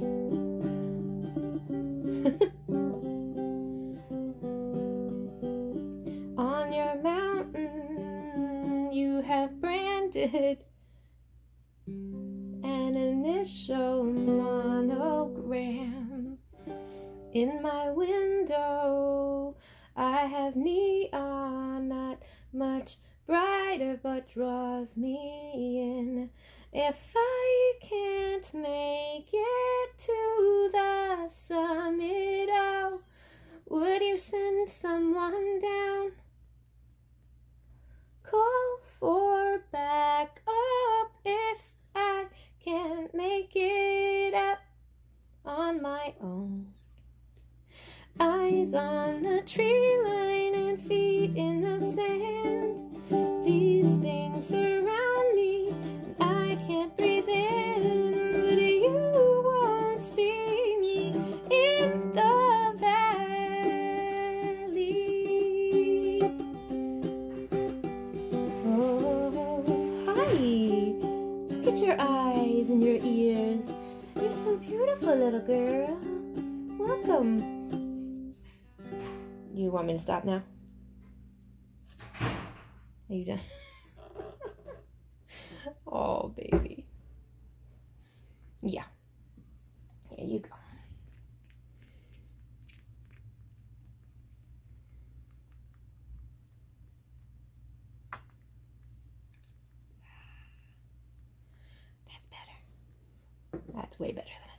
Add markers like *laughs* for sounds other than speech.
*laughs* On your mountain, you have branded an initial monogram. In my window, I have neon, not much brighter, but draws me in. If I can't make it to the summit, oh, would you send someone down? Call for backup if I can't make it up on my own. Eyes on the tree line and feet in your eyes and your ears. You're so beautiful, little girl. Welcome. You want me to stop now? Are you done? *laughs* oh, baby. Yeah. That's way better than